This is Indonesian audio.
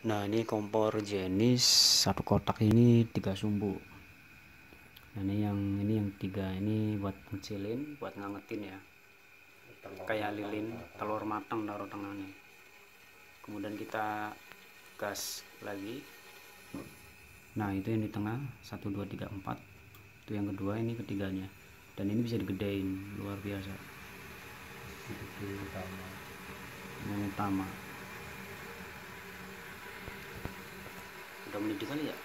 nah ini kompor jenis satu kotak ini tiga sumbu. Nah ini yang ini yang tiga ini buat ngecilin buat ngangetin ya. Kayak lilin telur matang taruh tengahnya. Kemudian kita gas lagi. Nah itu yang di tengah 1 2 3 4 itu yang kedua ini ketiganya. Dan ini bisa digedein luar biasa. Yang utama udah mendidih kali ya?